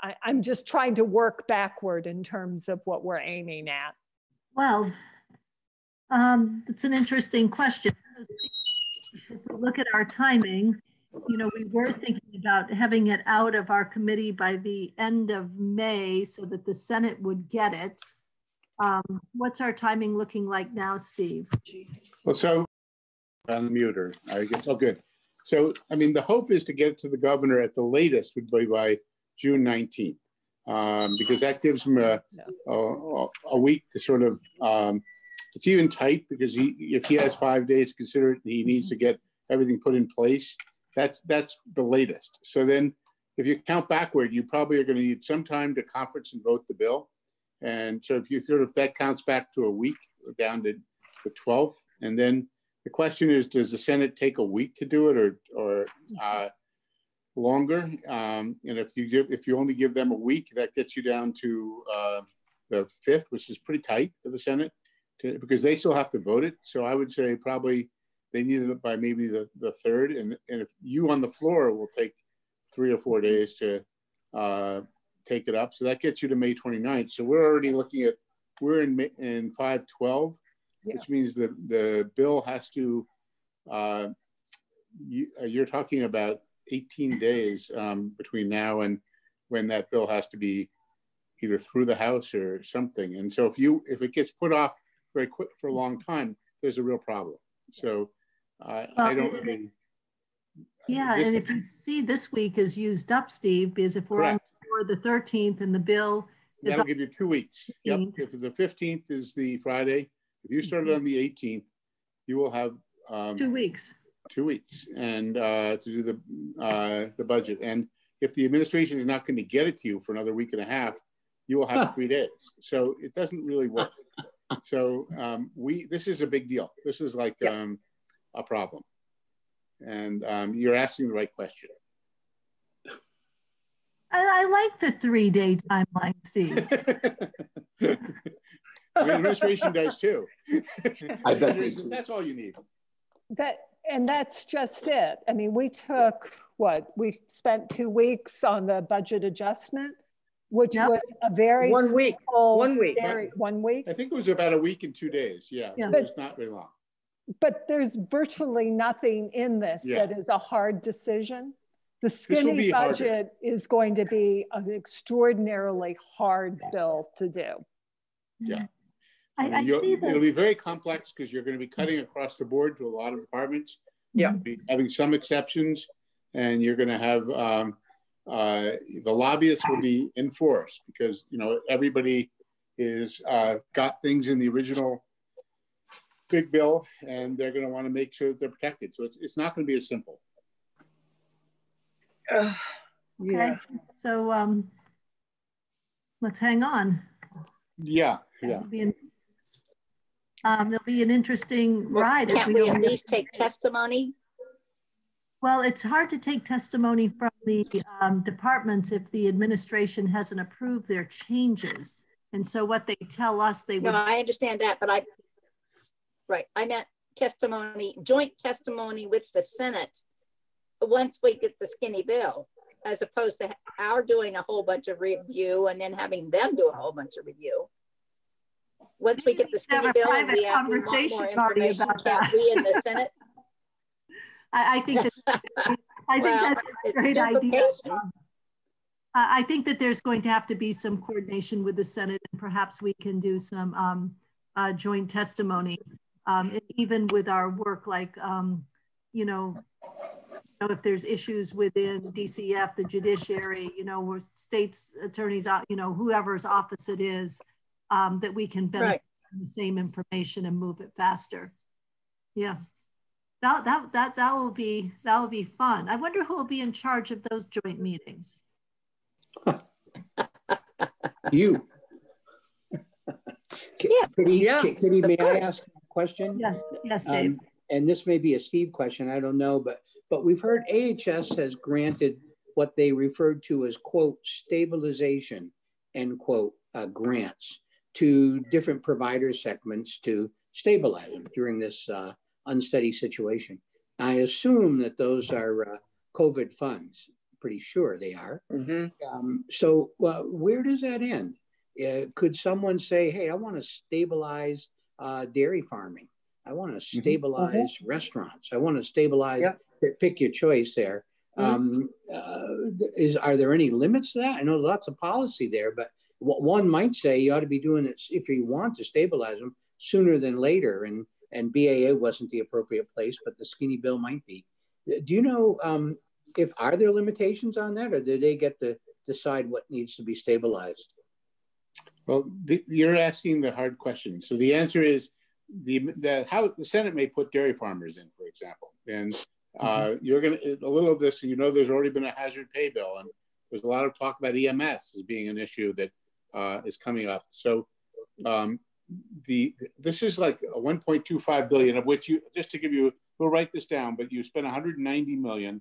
I, I'm just trying to work backward in terms of what we're aiming at. Well, um, it's an interesting question. If we look at our timing, you know, we were thinking about having it out of our committee by the end of May so that the Senate would get it. Um, what's our timing looking like now, Steve? Well, so on the muter, I guess, oh, good. So, I mean, the hope is to get to the governor at the latest would be by June 19th. Um, because that gives him a, a, a week to sort of, um, it's even tight because he, if he has five days to consider it, he needs to get everything put in place. That's, that's the latest. So then if you count backward, you probably are gonna need some time to conference and vote the bill. And so if you sort of, that counts back to a week down to the 12th. And then the question is, does the Senate take a week to do it or, or uh, longer? Um, and if you give, if you only give them a week, that gets you down to uh, the 5th, which is pretty tight for the Senate to, because they still have to vote it. So I would say probably they need it by maybe the, the 3rd. And, and if you on the floor will take three or four days to uh, take it up. So that gets you to May 29th. So we're already looking at, we're in, in 512, Yeah. which means that the bill has to, uh, you, uh, you're talking about 18 days um, between now and when that bill has to be either through the House or something. And so if you, if it gets put off very quick for a long time, there's a real problem. So uh, I don't it-. Yeah, and if you see this week is used up, Steve, because if we're on for the 13th and the bill is That'll give you two weeks. Yep, if the 15th is the Friday, if you started on the 18th, you will have um, two weeks. two weeks and uh, to do the uh, the budget. And if the administration is not going to get it to you for another week and a half, you will have three days. So it doesn't really work. So um, we this is a big deal. This is like um, a problem, and um, you're asking the right question. And I like the three-day timeline, Steve. (laughs) (laughs) The administration does too. (laughs) I bet they do. That's all you need. That, and that's just it. I mean, we took, what, we spent two weeks on the budget adjustment, which Yep. was a very. One week, simple, one week. very- One week. I think it was about a week and two days. Yeah, Yeah. so it's not very long. But there's virtually nothing in this Yeah. that is a hard decision. The skinny be harder. budget is going to be an extraordinarily hard bill to do. Yeah. I, mean, I you'll- see It'll be very complex because you're going to be cutting across the board to a lot of departments. Yeah. Be Having some exceptions, and you're going to have um, uh, the lobbyists will be enforced because you know everybody is uh, got things in the original big bill, and they're going to want to make sure that they're protected. So it's it's not going to be as simple. Ugh, Okay, Yeah, so um, let's hang on. Yeah, yeah. It'll be an- Um, it'll be an interesting Well, ride. if Can't we don't at least take testimony? Well, it's hard to take testimony from the um, departments if the administration hasn't approved their changes. And so what they tell us, they No, would, I understand that, but I, right, I meant testimony, joint testimony with the Senate once we get the skinny bill. as opposed to our doing a whole bunch of review and then having them do a whole bunch of review. Once we get the skinny bill, we have we want more information. Can't we in the Senate? (laughs) I, I think that, I think well, that's a great idea. I think that there's going to have to be some coordination with the Senate, and perhaps we can do some um, uh, joint testimony, um, even with our work, like um, you know, know, if there's issues within DCF, the judiciary, you know, where states attorneys, you know, whoever's office it is, um, that we can benefit right. from the same information and move it faster. Yeah, that that that that will be that will be fun. I wonder who will be in charge of those joint meetings. (laughs) you. Yeah. Kitty, yeah, Kitty may I ask a question? Yes, yes, Dave. Um, and this may be a Steve question, I don't know, but but we've heard AHS has granted what they referred to as quote stabilization end quote uh, grants to different provider segments to stabilize them during this uh, unsteady situation. I assume that those are uh, COVID funds. Pretty sure they are. Mm-hmm. Um, so uh, where does that end? Uh, could someone say, "Hey, I want to stabilize uh, dairy farming. I want to mm-hmm. stabilize mm-hmm. restaurants. I want to stabilize." Yep. Pick your choice there. Mm-hmm. Um, uh, is are there any limits to that? I know lots of policy there, but one might say you ought to be doing it if you want to stabilize them sooner than later. And and BAA wasn't the appropriate place, but the skinny bill might be. Do you know um, if are there limitations on that, or do they get to decide what needs to be stabilized? Well, the, you're asking the hard question. So the answer is the that how the Senate may put dairy farmers in, for example, and uh, mm-hmm. you're going to a little of this. You know, there's already been a hazard pay bill, and there's a lot of talk about EMS as being an issue that uh, is coming up. So um, the this is like a 1.25 billion of which you just to give you we'll write this down but you spend 190 million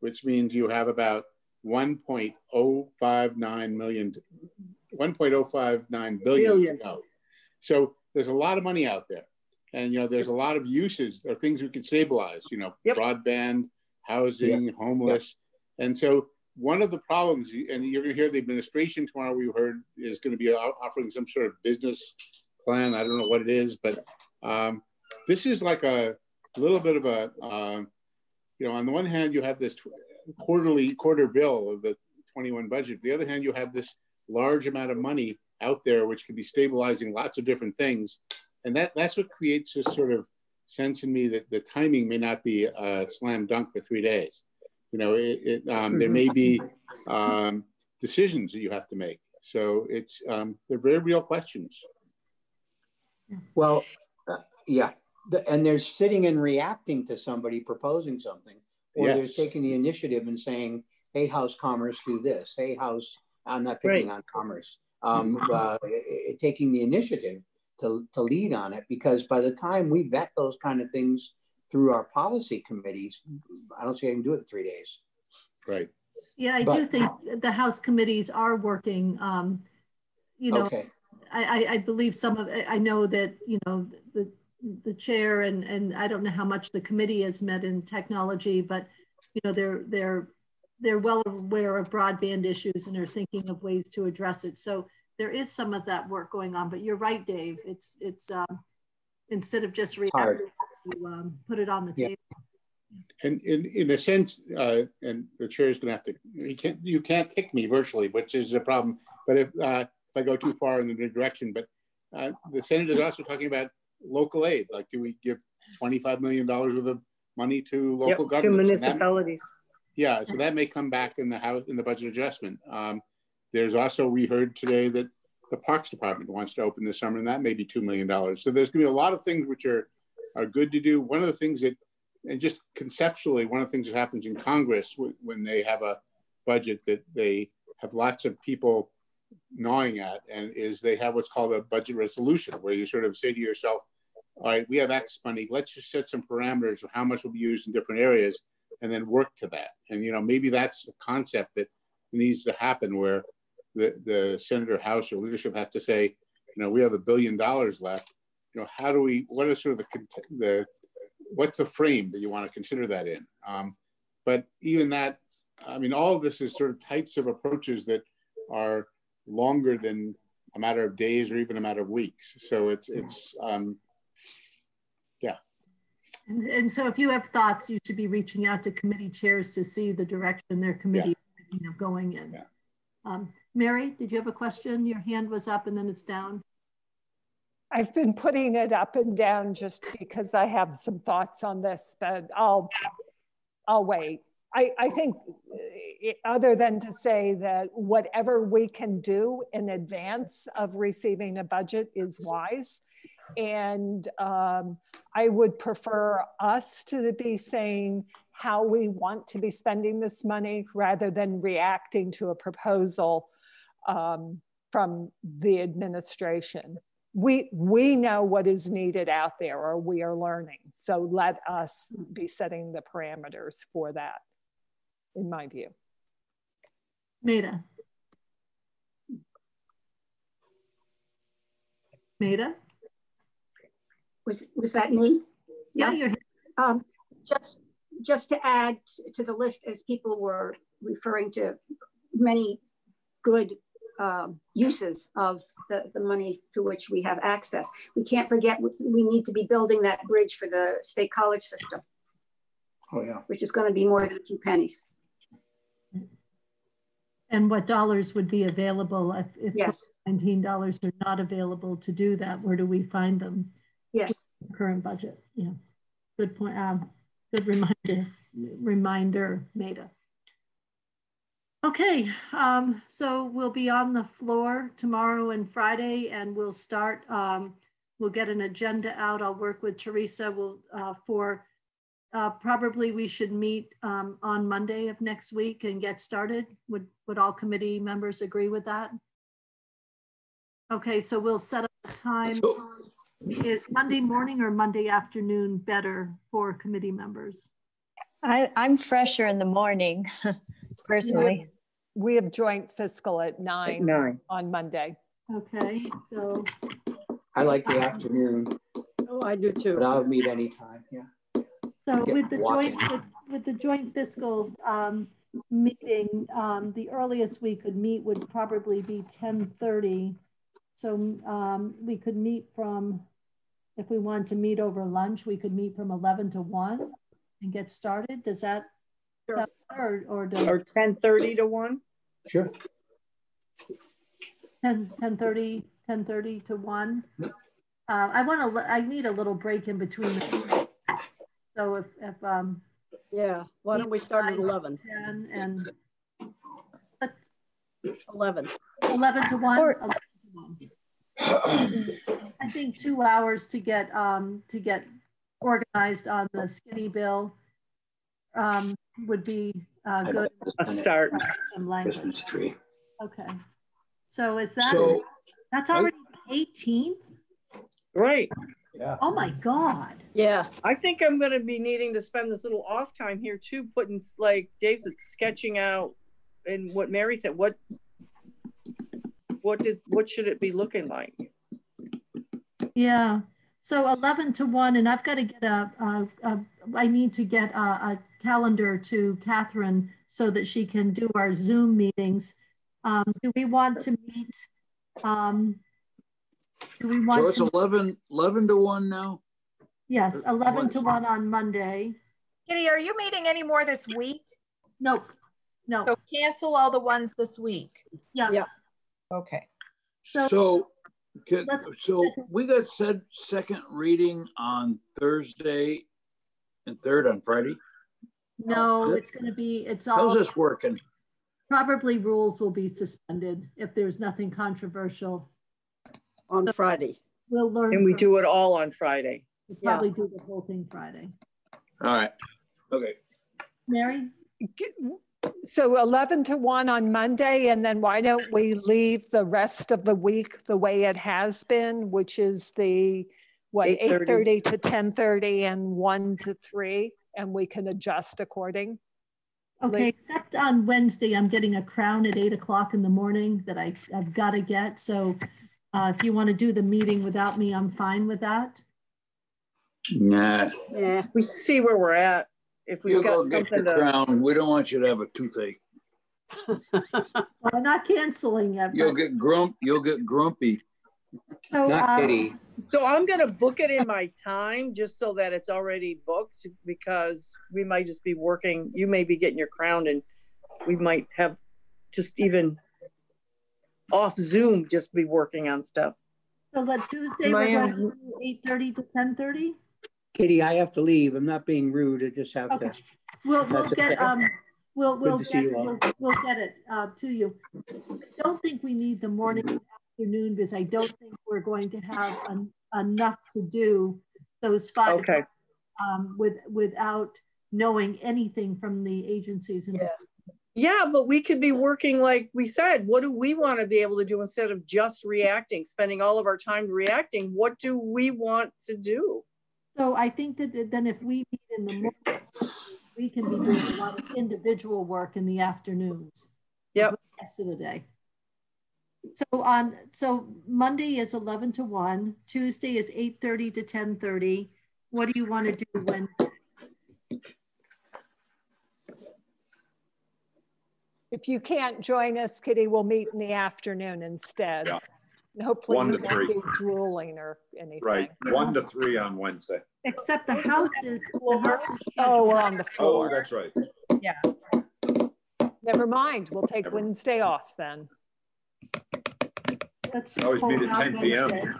which means you have about 1.059 million 1.059 billion, billion. to go so there's a lot of money out there and you know there's a lot of uses or things we can stabilize you know yep. broadband housing yep. homeless yep. and so one of the problems and you're going to hear the administration tomorrow we heard is going to be offering some sort of business plan. I don't know what it is, but um, this is like a little bit of a, uh, you know, on the one hand, you have this quarterly quarter bill of the 21 budget. The other hand, you have this large amount of money out there, which could be stabilizing lots of different things. And that, that's what creates this sort of sense in me that the timing may not be a slam dunk for three days. You know, it, it um, there may be um, decisions that you have to make. So it's, um, they're very real questions. Well, uh, yeah. The, and they're sitting and reacting to somebody proposing something, or yes. they're taking the initiative and saying, hey, House Commerce, do this. Hey, House, I'm not picking right. on Commerce. Um, uh, taking the initiative to, to lead on it, because by the time we vet those kind of things through our policy committees, I don't see I can do it in three days. Right. Yeah, I but, do think the House committees are working. Um, you know, okay. I, I believe some of, I know that, you know, the, the chair and, and I don't know how much the committee has met in technology, but, you know, they're, they're, they're well aware of broadband issues and are thinking of ways to address it. So there is some of that work going on, but you're right, Dave. It's, it's, um, instead of just reacting, to, um, put it on the table. And in, in a sense, uh, and the chair is going to have to, you can't, you can't kick me virtually, which is a problem. But if, uh, I go too far in the direction. But uh, the Senate is also talking about local aid. Like, do we give $25 million worth of money to local yep, governments? To municipalities. That, yeah, so that may come back in the house in the budget adjustment. Um, there's also we heard today that the Parks Department wants to open this summer, and that may be two million dollars. So there's going to be a lot of things which are are good to do. One of the things that, and just conceptually, one of the things that happens in Congress when they have a budget that they have lots of people gnawing at and is they have what's called a budget resolution where you sort of say to yourself all right we have x money let's just set some parameters of how much will be used in different areas and then work to that and you know maybe that's a concept that needs to happen where the, the senator house or leadership has to say you know we have a billion dollars left you know how do we what is sort of the the what's the frame that you want to consider that in um, but even that I mean, all of this is sort of types of approaches that are longer than a matter of days or even a matter of weeks. So it's, it's, um, yeah. And, and so if you have thoughts, you should be reaching out to committee chairs to see the direction their committee yeah. you know, going in. Yeah. Um, Mary, did you have a question? Your hand was up and then it's down. I've been putting it up and down just because I have some thoughts on this, but I'll I'll wait. I, I think eh, other than to say that whatever we can do in advance of receiving a budget is wise. And um, I would prefer us to be saying how we want to be spending this money rather than reacting to a proposal um, from the administration we we know what is needed out there or we are learning. So let us be setting the parameters for that in my view. Maida. Maida? Was was that me? Yeah, yeah. um just just to add to the list as people were referring to many good um, uses of the, the money to which we have access. We can't forget we need to be building that bridge for the state college system. Oh yeah. Which is going to be more than a few pennies. And what dollars would be available if, if yes. $19 are not available to do that? Where do we find them? Yes. Current budget. Yeah. Good point. Um, good reminder, reminder, Maida. Okay, um, so we'll be on the floor tomorrow and Friday, and we'll start. Um, we'll get an agenda out. I'll work with Teresa. We'll uh, for uh, probably we should meet um, on Monday of next week and get started. Would would all committee members agree with that? Okay, so we'll set up the time. Is Monday morning or Monday afternoon better for committee members? I, I'm fresher in the morning. (laughs) personally. We have joint fiscal at nine, At nine. on Monday. Okay, so I like the afternoon, Oh, I do too. but I'll meet anytime, yeah. So Get with the joint, with, with the joint fiscal um, meeting, um, the earliest we could meet would probably be ten thirty. So um, we could meet from, if we want to meet over lunch, we could meet from eleven to one and get started. Does that Sure. sound or, or does Or ten thirty to one? Sure. 10, 10 30, 10 30 to one? Uh, I want to, I need a little break in between. So if, if, um, Yeah, why don't we start at eleven? 10 and 11. 11 to 1? Or- 11 to 1. I think two hours to get, um, to get organized on the skinny bill um, would be uh, good. A start. Some language. Christmas tree. Okay. So is that, So, that's already 18? Right. Yeah. Oh my God. Yeah. I think I'm going to be needing to spend this little off time here too, putting like Dave's said, sketching out and what Mary said, what, what did, what should it be looking like? Yeah. So 11 to 1, and I've got to get a, a, a I need to get a, a, calendar to Catherine so that she can do our Zoom meetings. Um, do we want to meet? Um, do we want So it's to? 11, 11 to 1 now? Yes, 11 to 1 on Monday. Kitty, are you meeting any more this week? Nope. No. So cancel all the ones this week. Yeah. Yeah. Okay. So- So, could- Let's- so we got said second reading on Thursday and third on Friday. No, oh, it's going to be, it's all. How's this working? Probably rules will be suspended if there's nothing controversial. On Friday. We'll learn. And we from- do it all on Friday. we'll Probably do the whole thing Friday. All right. Okay. Mary? So 11 to 1 on Monday, and then why don't we leave the rest of the week the way it has been, which is the, what, 8:30. 8:30 to 10:30 and 1 to 3, and we can adjust according? Okay, Like- except on Wednesday, I'm getting a crown at eight o'clock in the morning that I, I've got to get. So uh, if you want to do the meeting without me, I'm fine with that. Nah. Yeah. We see where we're at. if we've You go got get your to, crown. We don't want you to have a toothache. I'm not canceling it. You'll get grump, you'll get grumpy. So, um, so I'm gonna book it in my time just so that it's already booked because we might just be working, you may be getting your crown and we might have just even off Zoom, just be working on stuff. So let Tuesday, Am I we're on- going to do eight thirty to ten thirty? Kitty, I have to leave. I'm not being rude. I just have Okay. to. We'll, we'll get, okay. um, we'll, we'll to get, we'll, we'll get it, uh, to you. I don't think we need the morning, and afternoon, because I don't think we're going to have en- enough to do those five. Okay. Um, with, without knowing anything from the agencies and. Yeah, but we could be working like we said. What do we want to be able to do instead of just reacting, spending all of our time reacting? What do we want to do? So I think that that then if we meet in the morning, we can be doing a lot of individual work in the afternoons. Yep. the Rest of the day. So on, so Monday is 11 to 1, Tuesday is 8:30 to 10:30. What do you want to do Wednesday? If you can't join us, Kitty, we'll meet in the afternoon instead. Yeah. And Hopefully One you to won't three. be drooling or anything. Right, one to three on Wednesday. Except the house is, the house is. Oh, we're on the floor. Oh, floor. that's right. Yeah. Never mind, we'll take Never. Wednesday off then. Let's just Always hold meet at out 10 PM. Wednesday.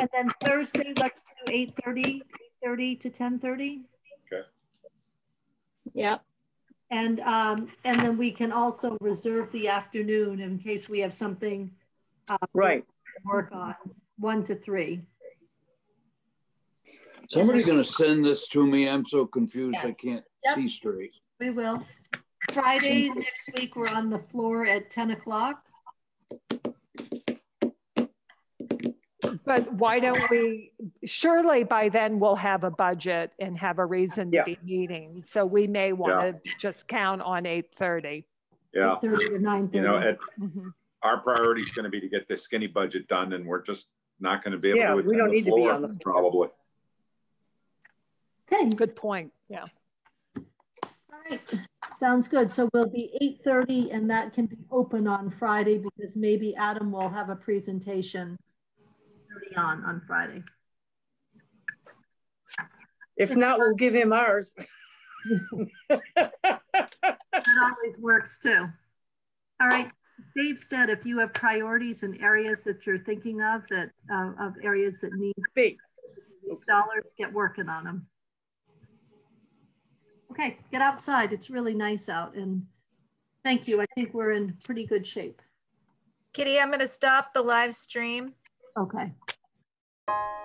And then Thursday, let's do 8:30, 8:30 to 10:30. Okay. Yep. And, um, and then we can also reserve the afternoon in case we have something. uh, Right. to Work on, one to three. Somebody gonna send this to me? I'm so confused. I can't Yep. see straight. We will. Friday, next week, we're on the floor at 10 o'clock. But why don't we, surely by then we'll have a budget and have a reason to Yeah. be meeting. So we may want to just count on 8:30. Yeah, 30 to 9:30. you know, Ed, Mhm. our priority is going to be to get this skinny budget done and we're just not going to be able Yeah, to. we don't the need to be on the- Probably. Okay, Good point, yeah. all right. Sounds good. So we'll be 8:30 and that can be open on Friday because maybe Adam will have a presentation early on, on Friday. If not, we'll give him ours. That always works too. All right, as Dave said, if you have priorities and areas that you're thinking of that, uh, of areas that need Big. dollars, get working on them. Okay, get outside. It's really nice out and thank you. I think we're in pretty good shape. Kitty, I'm going to stop the live stream. Okay you